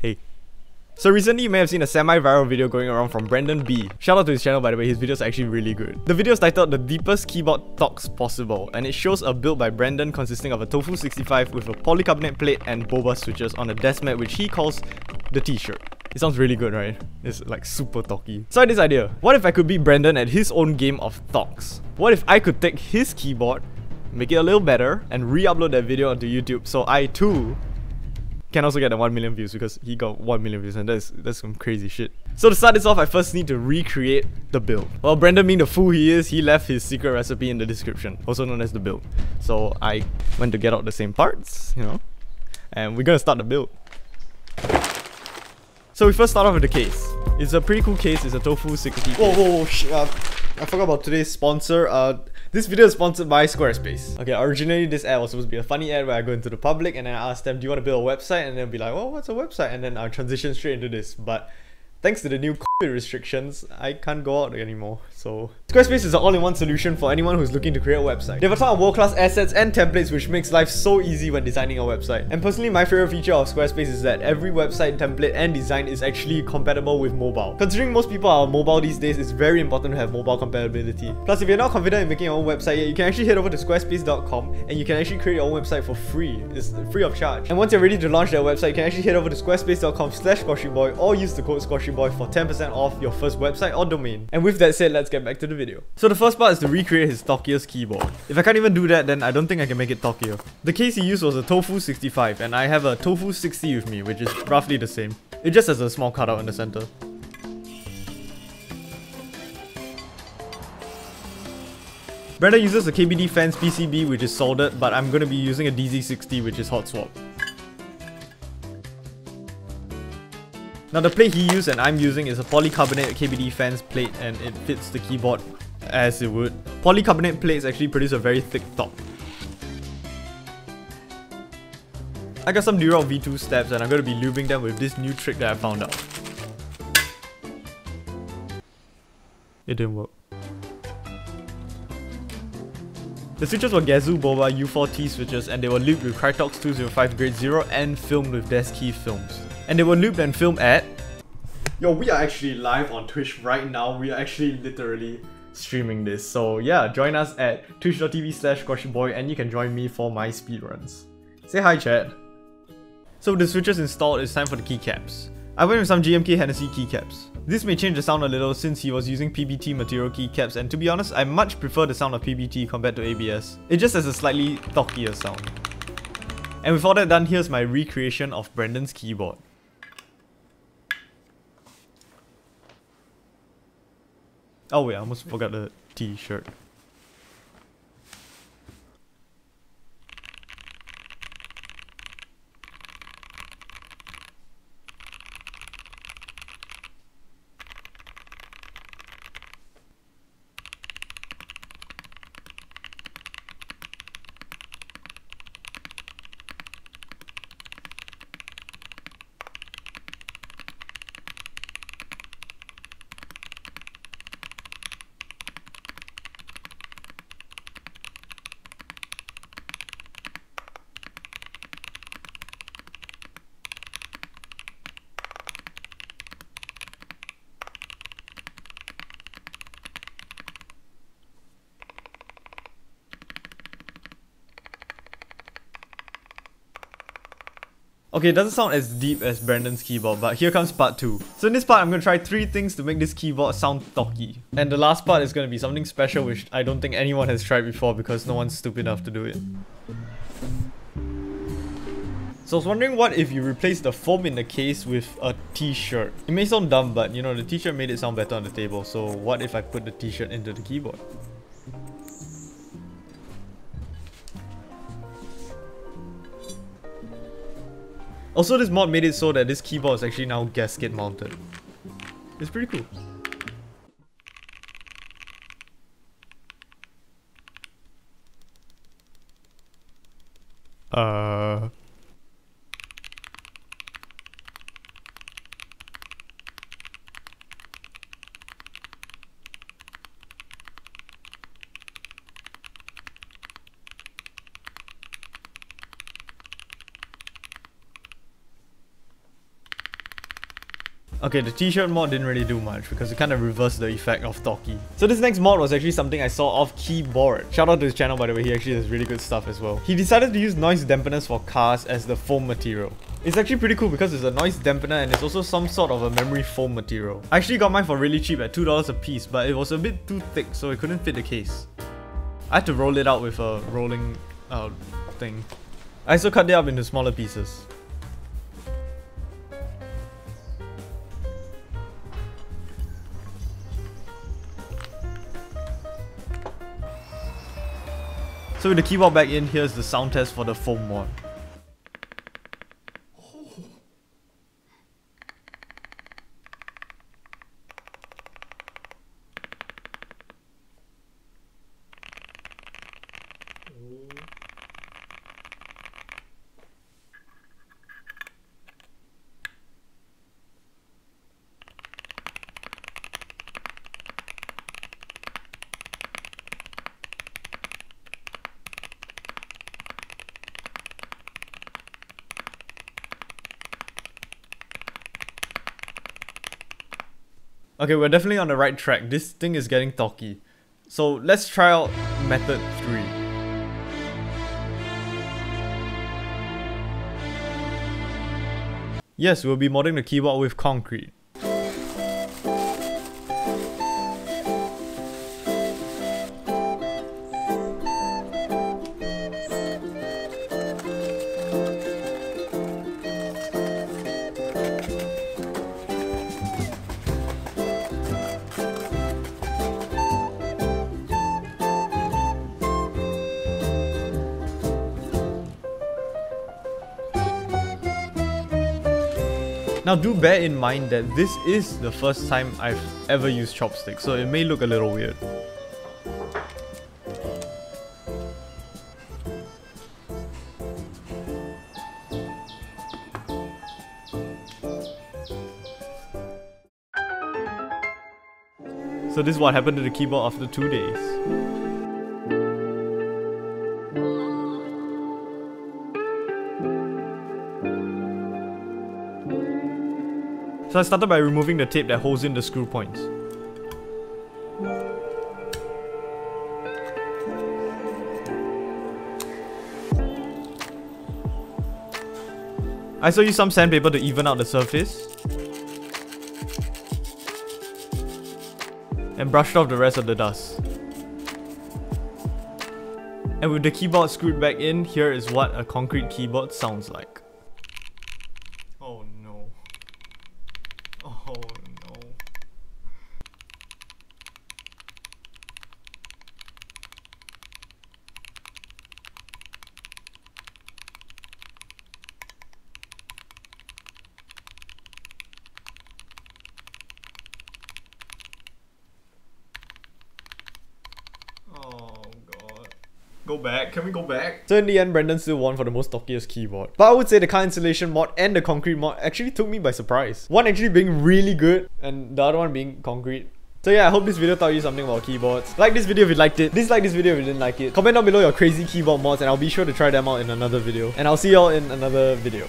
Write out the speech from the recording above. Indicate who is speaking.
Speaker 1: Hey. So recently you may have seen a semi-viral video going around from Brendan B. Shout out to his channel by the way, his videos are actually really good. The video is titled The Deepest Keyboard Thocks Possible and it shows a build by Brendan consisting of a Tofu 65 with a polycarbonate plate and boba switches on a desk mat which he calls the t-shirt. It sounds really good, right? It's like super thocky. So I had this idea. What if I could beat Brendan at his own game of thocks? What if I could take his keyboard, make it a little better, and re-upload that video onto YouTube so I too can also get the 1 million views because he got 1 million views and that's, that's some crazy shit. So to start this off, I first need to recreate the build. Well, Brendan being the fool he is, he left his secret recipe in the description, also known as the build. So I went to get out the same parts, you know, and we're gonna start the build. So we first start off with the case. It's a pretty cool case, it's a Tofu 60 Whoa, whoa, whoa, sh uh, I forgot about today's sponsor. Uh, this video is sponsored by Squarespace. Okay, originally this ad was supposed to be a funny ad where I go into the public and then I ask them, do you want to build a website? And they'll be like, well, what's a website? And then I'll transition straight into this. But thanks to the new restrictions, I can't go out anymore. So Squarespace is an all-in-one solution for anyone who's looking to create a website. They have a ton of world-class assets and templates which makes life so easy when designing a website. And personally, my favorite feature of Squarespace is that every website template and design is actually compatible with mobile. Considering most people are mobile these days, it's very important to have mobile compatibility. Plus, if you're not confident in making your own website yet, you can actually head over to squarespace.com and you can actually create your own website for free. It's free of charge. And once you're ready to launch that website, you can actually head over to squarespace.com slash squashyboy or use the code squashyboy for 10% off your first website or domain. And with that said, let's get back to the video. So the first part is to recreate his thockiest keyboard. If I can't even do that, then I don't think I can make it thockier. The case he used was a Tofu 65 and I have a Tofu 60 with me, which is roughly the same. It just has a small cutout in the center. Brendan uses a KBD fans PCB which is soldered, but I'm going to be using a DZ60 which is hot swap. Now the plate he used and I'm using is a polycarbonate KBD fans plate and it fits the keyboard as it would. Polycarbonate plates actually produce a very thick top. I got some Durock V2 stabs and I'm going to be lubing them with this new trick that I found out. It didn't work. The switches were Gazzew Boba U4T switches and they were lubed with Krytox 205 grade 0 and filmed with Deskeys films. And they were lubed and filmed at... Yo, we are actually live on Twitch right now. We are actually literally streaming this. So yeah, join us at twitch.tv slash boy and you can join me for my speedruns. Say hi chat. So with the switches installed, it's time for the keycaps. I went with some GMK Hennessey keycaps. This may change the sound a little since he was using PBT material keycaps and to be honest, I much prefer the sound of PBT compared to ABS. It just has a slightly thockier sound. And with all that done, here's my recreation of Brendan's keyboard. Oh wait, I almost forgot the t-shirt. Okay, it doesn't sound as deep as Brendan's keyboard, but here comes part 2. So in this part, I'm going to try 3 things to make this keyboard sound thocky. And the last part is going to be something special which I don't think anyone has tried before because no one's stupid enough to do it. So I was wondering what if you replace the foam in the case with a t-shirt. It may sound dumb, but you know, the t-shirt made it sound better on the table, so what if I put the t-shirt into the keyboard? Also, this mod made it so that this keyboard is actually now gasket mounted. It's pretty cool. Uh... Okay, the t-shirt mod didn't really do much because it kind of reversed the effect of Thocky. So this next mod was actually something I saw off Keybored. Shout out to his channel by the way, he actually does really good stuff as well. He decided to use noise dampeners for cars as the foam material. It's actually pretty cool because it's a noise dampener and it's also some sort of a memory foam material. I actually got mine for really cheap at $2 a piece, but it was a bit too thick so it couldn't fit the case. I had to roll it out with a rolling uh, thing. I also cut it up into smaller pieces. So with the keyboard back in, here's the sound test for the foam mod. Okay, we're definitely on the right track. This thing is getting thocky. So let's try out method 3. Yes, we'll be modding the keyboard with concrete. Now do bear in mind that this is the first time I've ever used chopsticks, so it may look a little weird. So this is what happened to the keyboard after two days. So I started by removing the tape that holds in the screw points. I also used some sandpaper to even out the surface. And brushed off the rest of the dust. And with the keyboard screwed back in, here is what a concrete keyboard sounds like. Go back. Can we go back? So in the end, Brendan still won for the most thockiest keyboard. But I would say the car insulation mod and the concrete mod actually took me by surprise. One actually being really good and the other one being concrete. So yeah, I hope this video taught you something about keyboards. Like this video if you liked it. Dislike this video if you didn't like it. Comment down below your crazy keyboard mods and I'll be sure to try them out in another video. And I'll see y'all in another video.